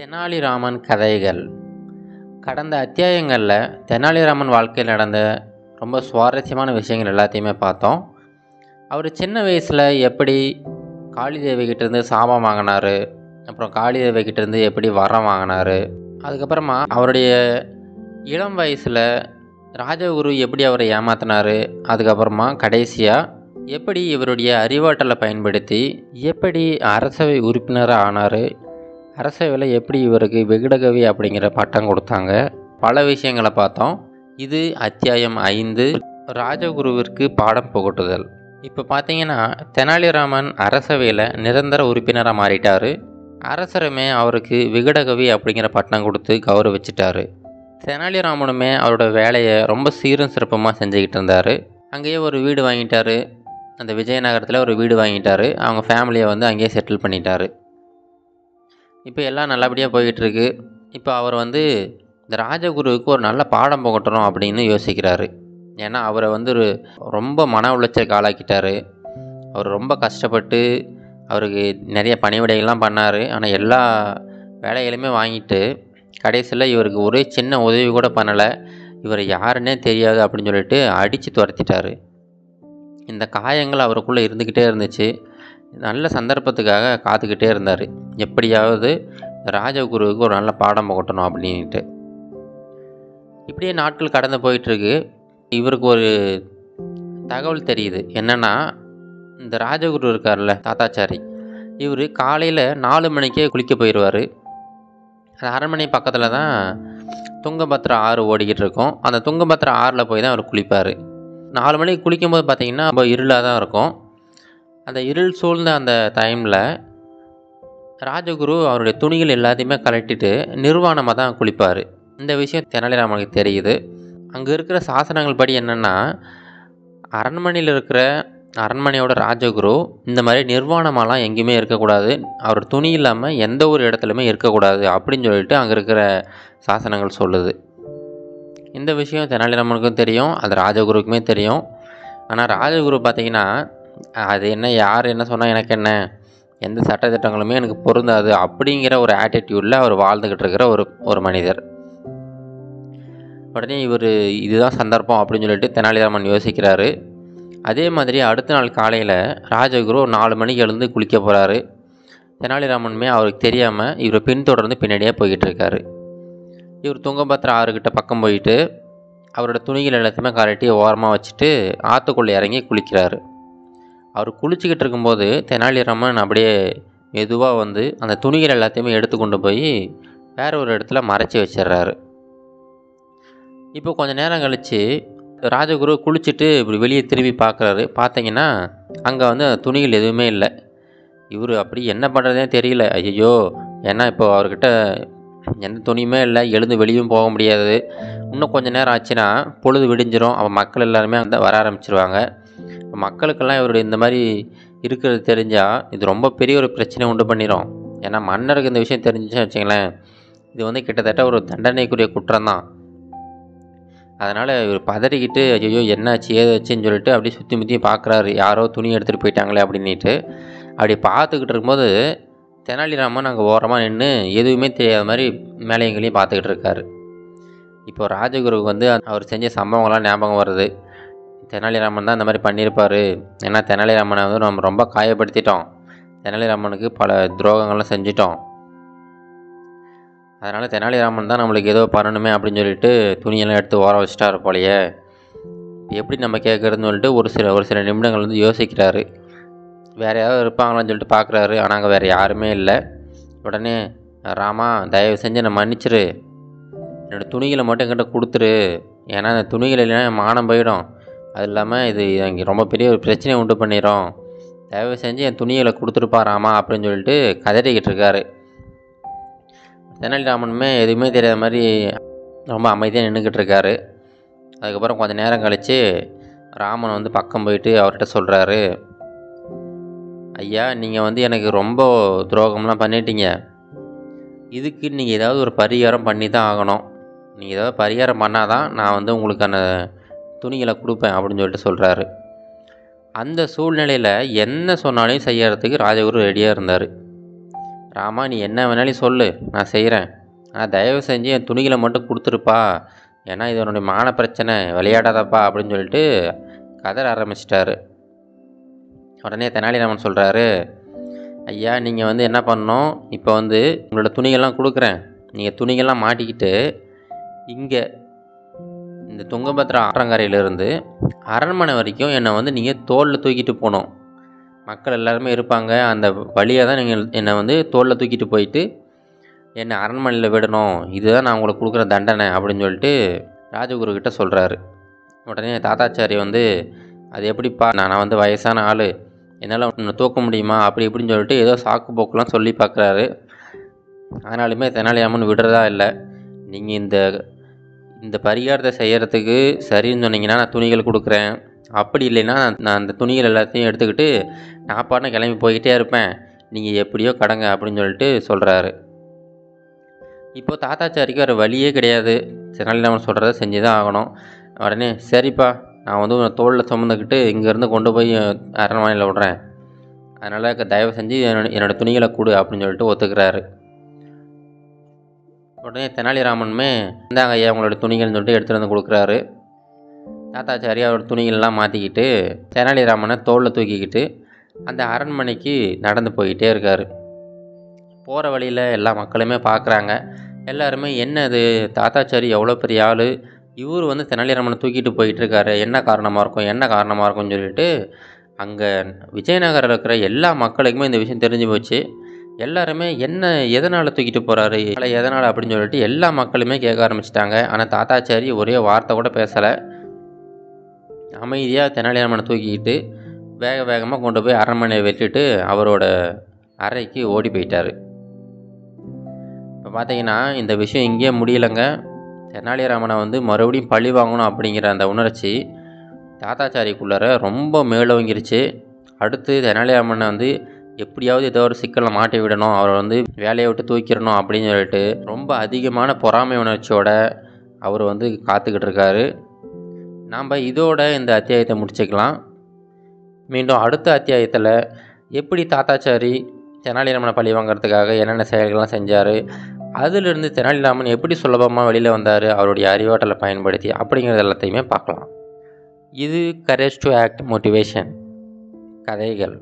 தெனாலிராமன் கதைகள். கடந்த அத்தியாயங்களில் தெனாலிராமன் வாழ்க்கையில் நடந்த ரொம்ப சுவாரஸ்யமான விஷயங்கள் எல்லாத்தையுமே பார்த்தோம். அவர் சின்ன வயசில் எப்படி காளிதேவி கிட்டேருந்து சாபம் வாங்கினார் அப்புறம் காளிதேவி கிட்டேருந்து எப்படி வரம் வாங்கினார் அதுக்கப்புறமா அவருடைய இளம் வயசில் ராஜகுரு எப்படி அவரை ஏமாத்தினார் அதுக்கப்புறமா கடைசியாக எப்படி இவருடைய அறிவாற்றலை பயன்படுத்தி எப்படி அரசவை உறுப்பினராக ஆனார் அரசவையில் எப்படி இவருக்கு விகடகவி அப்படிங்கிற பட்டம் கொடுத்தாங்க? பல விஷயங்களை பார்த்தோம். இது அத்தியாயம் ஐந்து ராஜகுருவிற்கு பாடம் புகட்டுதல். இப்போ பார்த்தீங்கன்னா தெனாலிராமன் அரசவையில் நிரந்தர உறுப்பினராக மாறிட்டார். அரசருமே அவருக்கு விகடகவி அப்படிங்கிற பட்டம் கொடுத்து கௌரவிச்சிட்டாரு. தெனாலிராமனுமே அவரோட வேலையை ரொம்ப சீரும் சிறப்புமாக செஞ்சுக்கிட்டு இருந்தார். அங்கேயே ஒரு வீடு வாங்கிட்டாரு. அந்த விஜயநகரத்தில் ஒரு வீடு வாங்கிட்டாரு. அவங்க ஃபேமிலியை வந்து அங்கேயே செட்டில் பண்ணிட்டாரு. இப்போ எல்லாம் நல்லபடியாக போய்கிட்டுருக்கு இப்போ அவர் வந்து இந்த ராஜகுருவுக்கு ஒரு நல்ல பாடம் புகட்டணும் அப்படின்னு யோசிக்கிறாரு. ஏன்னா அவரை வந்து ஒரு ரொம்ப மன உளைச்சலுக்கு ஆளாக்கிட்டார். அவர் ரொம்ப கஷ்டப்பட்டு அவருக்கு நிறைய பணிவிடைகள்லாம் பண்ணார். ஆனால் எல்லா வேலைகளுமே வாங்கிட்டு கடைசியில் இவருக்கு ஒரே சின்ன உதவி கூட பண்ணலை. இவர் யாருன்னே தெரியாது அப்படின்னு சொல்லிட்டு அடித்து துரத்திட்டார். இந்த காயங்கள் அவருக்குள்ளே இருந்துக்கிட்டே இருந்துச்சு. நல்ல சந்தர்ப்பத்துக்காக காத்துக்கிட்டே இருந்தார். எப்படியாவது ராஜகுருவுக்கு ஒரு நல்ல பாடம் புகட்டணும் அப்படின்ட்டு இப்படியே நாட்கள் கடந்து போயிட்டுருக்கு. இவருக்கு ஒரு தகவல் தெரியுது. என்னென்னா இந்த ராஜகுரு இருக்கார்ல தாத்தாச்சாரி. இவர் காலையில் நாலு மணிக்கே குளிக்க போயிடுவார் அந்த அரண்மனை பக்கத்தில் தான் துங்கபத்ரா ஆறு ஓடிக்கிட்டு இருக்கும். அந்த துங்கபத்ரா ஆறில் போய் தான் அவர் குளிப்பார். நாலு மணிக்கு குளிக்கும்போது பார்த்தீங்கன்னா ரொம்ப இருளாக தான் இருக்கும். அந்த இருள் சூழ்ந்த அந்த டைமில் ராஜகுரு அவருடைய துணிகள் எல்லாத்தையுமே கலட்டிட்டு நிர்வாணமாக தான் குளிப்பார். இந்த விஷயம் தெனாலிராமனுக்கு தெரியுது. அங்கே இருக்கிற சாசனங்கள் படி என்னென்னா அரண்மனையில் இருக்கிற அரண்மனையோட ராஜகுரு இந்த மாதிரி நிர்வாணமாலாம் எங்கேயுமே இருக்கக்கூடாது. அவர் துணி இல்லாமல் எந்த ஒரு இடத்துலையுமே இருக்கக்கூடாது அப்படின்னு சொல்லிட்டு அங்கே இருக்கிற சாசனங்கள் சொல்லுது. இந்த விஷயம் தெனாலிராமனுக்கும் தெரியும் அது ராஜகுருவுக்குமே தெரியும். ஆனால் ராஜகுரு பார்த்திங்கன்னா அது என்ன யார் என்ன சொன்னால் எனக்கு என்ன? எந்த சட்டத்திட்டங்களுமே எனக்கு பொருந்தாது அப்படிங்கிற ஒரு ஆட்டிடியூடில் அவர் வாழ்ந்துக்கிட்டு இருக்கிற ஒரு ஒரு மனிதர். உடனே இவர் இதுதான் சந்தர்ப்பம் அப்படின்னு சொல்லிட்டு தெனாலிராமன் யோசிக்கிறாரு. அதே மாதிரி அடுத்த நாள் காலையில் ராஜகுரு நாலு மணிக்கு எழுந்து குளிக்க போகிறாரு தெனாலிராமனுமே அவருக்கு தெரியாமல் இவரை பின்தொடர்ந்து பின்னாடியே போய்கிட்டு இருக்காரு. இவர் துங்கபத்ரா ஆறுகிட்ட பக்கம் போயிட்டு அவரோட துணிகள் எல்லாத்தையுமே கரட்டி ஓரமாக வச்சுட்டு ஆற்றுக்குள்ளே இறங்கி குளிக்கிறாரு. அவர் குளிச்சுக்கிட்டு இருக்கும்போது தெனாலிராமன் அப்படியே மெதுவாக வந்து அந்த துணிகள் எல்லாத்தையுமே எடுத்து கொண்டு போய் வேற ஒரு இடத்துல மறைச்சி வச்சிடுறாரு. இப்போ கொஞ்சம் நேரம் கழித்து ராஜகுரு குளிச்சுட்டு இப்படி வெளியே திரும்பி பார்க்குறாரு. பார்த்தீங்கன்னா அங்கே வந்து துணிகள் எதுவுமே இல்லை. இவர் அப்படி என்ன பண்ணுறதே தெரியல. ஐயோ ஏன்னா இப்போ அவர்கிட்ட எந்த துணியுமே இல்லை. எழுந்து வெளியும் போக முடியாது. இன்னும் கொஞ்சம் நேரம் ஆச்சுன்னா பொழுது விடிஞ்சிரும். அவன் மக்கள் எல்லாருமே வந்து வர ஆரம்பிச்சிருவாங்க. மக்களுக்கெல்லாம் இவருடைய இந்த மாதிரி இருக்கிறது தெரிஞ்சால் இது ரொம்ப பெரிய ஒரு பிரச்சனை உண்டு பண்ணிடும் ஏன்னா மன்னருக்கு இந்த விஷயம் தெரிஞ்சுச்சுன்னு வச்சுங்களேன் இது வந்து கிட்டத்தட்ட ஒரு தண்டனைக்குரிய குற்றம் தான் அதனால் இவர் பதறிக்கிட்டு ஐயோ என்னாச்சு ஏதாச்சுன்னு சொல்லிட்டு அப்படியே சுற்றி முற்றி பார்க்குறாரு யாரோ துணி எடுத்துகிட்டு போயிட்டாங்களே அப்படின்ட்டு அப்படி பார்த்துக்கிட்டு இருக்கும்போது தெனாலிராமன் அங்கே ஓரமாக நின்று எதுவுமே தெரியாத மாதிரி மேலே எங்கேயும் பார்த்துக்கிட்டு இருக்காரு. இப்போ ராஜகுருக்கு வந்து அவர் செஞ்ச சம்பவங்கள்லாம் ஞாபகம் வருது. தெனாலிராமன் தான் இந்த மாதிரி பண்ணியிருப்பார். ஏன்னா தெனாலிராமனை வந்து நம்ம ரொம்ப காயப்படுத்திட்டோம். தெனாலிராமனுக்கு பல துரோகங்கள்லாம் செஞ்சிட்டோம். அதனால் தெனாலிராமன் தான் நம்மளுக்கு ஏதோ பண்ணணுமே அப்படின்னு சொல்லிட்டு துணியெல்லாம் எடுத்து ஓர வச்சுட்டாரு போலையே. எப்படி நம்ம கேட்குறதுன்னு சொல்லிட்டு ஒரு சில ஒரு சில நிமிடங்கள் வந்து யோசிக்கிறாரு. வேறு யாராவது இருப்பாங்களான்னு சொல்லிட்டு பார்க்குறாரு ஆனால் அங்கே வேறு யாருமே இல்லை. உடனே ராமா தயவு செஞ்சு என்னை மன்னிச்சிரு. என்னோடய துணிகளை மட்டும் என்கிட்ட கொடுத்துரு. ஏன்னா அந்த துணிகள் இல்லைன்னா என் மானம் போயிடும். அது இல்லாமல் இது இங்கே ரொம்ப பெரிய ஒரு பிரச்சனையை உண்டு பண்ணிடும் தயவு செஞ்சு என் துணிகளை கொடுத்துருப்பாராமா அப்படின்னு சொல்லிட்டு கதறிக்கிட்டு இருக்காரு. தெனாலிராமனுமே எதுவுமே தெரியாத மாதிரி ரொம்ப அமைதியாக நின்றுக்கிட்டு இருக்காரு. அதுக்கப்புறம் கொஞ்சம் நேரம் கழித்து ராமன் வந்து பக்கம் போயிட்டு அவர்கிட்ட சொல்கிறாரு ஐயா நீங்கள் வந்து எனக்கு ரொம்ப துரோகம்லாம் பண்ணிட்டீங்க. இதுக்கு நீங்கள் ஏதாவது ஒரு பரிகாரம் பண்ணி தான் ஆகணும். நீங்கள் ஏதாவது பரிகாரம் பண்ணால் தான் நான் வந்து உங்களுக்கான துணிகளை கொடுப்பேன் அப்படின்னு சொல்லிட்டு சொல்கிறாரு அந்த சூழ்நிலையில் என்ன சொன்னாலும் செய்யறதுக்கு ராஜகுரு ரெடியாக இருந்தார். ராமா நீ என்ன வேணாலும் சொல்லு நான் செய்கிறேன் ஆனால் தயவு செஞ்சு என் துணிகளை மட்டும் கொடுத்துருப்பா. ஏன்னா இது என்னுடைய மான பிரச்சனை விளையாடாதப்பா அப்படின்னு சொல்லிட்டு கதற ஆரம்பிச்சிட்டாரு. உடனே தெனாலிராமன் சொல்கிறாரு ஐயா நீங்கள் வந்து என்ன பண்ணணும்? இப்போ வந்து உங்களோட துணிகள்லாம் கொடுக்குறேன். நீங்கள் துணிகள்லாம் மாட்டிக்கிட்டு இங்கே இந்த துங்கபத்ரா ஆற்றங்கரையிலிருந்து அரண்மனை வரைக்கும் என்னை வந்து நீங்கள் தோளில் தூக்கிட்டு போகணும் மக்கள் எல்லாருமே இருப்பாங்க. அந்த வழியாக தான் நீங்கள் என்னை வந்து தோளில் தூக்கிட்டு போயிட்டு என்னை அரண்மனையில் விடணும். இதுதான் நான் உங்களுக்கு கொடுக்குற தண்டனை அப்படின்னு சொல்லிட்டு ராஜகுரு கிட்ட சொல்கிறாரு உடனே தாத்தாச்சாரி வந்து அது எப்படிப்பா? நான் நான் வந்து வயசான ஆள். என்னால் உன்னை தூக்க முடியுமா? அப்படி இப்படின்னு சொல்லிட்டு ஏதோ சாக்கு போக்குலாம் சொல்லி பார்க்குறாரு ஆனாலுமே தெனாலியாமன் விடுறதா இல்லை. நீங்கள் இந்த இந்த பரிகாரத்தை செய்கிறதுக்கு சரின்னு சொன்னீங்கன்னா நான் துணிகள் கொடுக்குறேன். அப்படி இல்லைன்னா நான் அந்த துணிகள் எல்லாத்தையும் எடுத்துக்கிட்டு நான் பாட்டுன்னு கிளம்பி போய்கிட்டே இருப்பேன். நீங்கள் எப்படியோ கடங்க அப்படின்னு சொல்லிட்டு சொல்கிறாரு இப்போ தாத்தாச்சாரிக்கு வேறு வழியே கிடையாது. தெனாலிராமன் சொல்கிறத செஞ்சு தான் ஆகணும். உடனே சரிப்பா நான் வந்து உன் தோளில் சுமந்துக்கிட்டு இங்கேருந்து கொண்டு போய் அரண்மனையில் விட்றேன். அதனால் தயவு செஞ்சு என்னோட என்னோடய துணிகளை கொடு அப்படின்னு சொல்லிட்டு ஒத்துக்கிறாரு. உடனே தெனாலிராமனுமே இந்தாங்க ஐயா உங்களோட துணிகள்னு சொல்லிட்டு எடுத்துகிட்டு வந்து கொடுக்குறாரு. தாத்தாச்சாரி அவரோட துணிகள்லாம் மாற்றிக்கிட்டு தெனாலிராமனை தோளில் தூக்கிக்கிட்டு அந்த அரண்மனைக்கு நடந்து போய்கிட்டே இருக்கார். போகிற வழியில் எல்லா மக்களுமே பார்க்குறாங்க எல்லாருமே என்ன இது தாத்தாச்சாரி எவ்வளோ பெரிய ஆள்? இவர் வந்து தெனாலிராமனை தூக்கிட்டு போயிட்டு இருக்காரு. என்ன காரணமாக இருக்கும்? என்ன காரணமாக இருக்கும்னு சொல்லிட்டு அங்கே விஜயநகரில் இருக்கிற எல்லா மக்களுக்குமே இந்த விஷயம் தெரிஞ்சு போச்சு. எல்லாருமே என்ன எதனால் தூக்கிட்டு போகிறாரு எதனால் அப்படின்னு சொல்லிட்டு எல்லா மக்களுமே கேட்க ஆரம்பிச்சிட்டாங்க. ஆனால் தாத்தாச்சாரி ஒரே வார்த்தை கூட பேசலை. அமைதியாக தெனாலிராமனை தூக்கிக்கிட்டு வேக வேகமாக கொண்டு போய் அரண்மனையை வெட்டிட்டு அவரோட அறைக்கு ஓடி போயிட்டார். இப்போ பார்த்தீங்கன்னா இந்த விஷயம் இங்கேயே முடியலைங்க. தெனாலிராமனை வந்து மறுபடியும் பழி வாங்கணும் அப்படிங்கிற அந்த உணர்ச்சி தாத்தாச்சாரிக்குள்ளார ரொம்ப மேலோங்கிருச்சு. அடுத்து தெனாலிராமனை வந்து எப்படியாவது ஏதோ ஒரு சிக்கலை மாட்டி விடணும் அவரை வந்து வேலையை விட்டு தூக்கிடணும் அப்படின்னு சொல்லிட்டு ரொம்ப அதிகமான பொறாமை உணர்ச்சியோட அவர் வந்து காத்துக்கிட்டு இருக்காரு. நாம் இதோட இந்த அத்தியாயத்தை முடிச்சுக்கலாம். மீண்டும் அடுத்த அத்தியாயத்தில் எப்படி தாத்தாச்சாரி தெனாலிராமனை பழி வாங்குறதுக்காக என்னென்ன செயல்கள்லாம் செஞ்சார் அதிலிருந்து தெனாலிராமன் எப்படி சுலபமாக வெளியில் வந்தார் அவருடைய அறிவாட்டலை பயன்படுத்தி அப்படிங்கிறது எல்லாத்தையுமே பார்க்கலாம். இது கரேஜ் டு ஆக்ட் மோட்டிவேஷன் கதைகள்.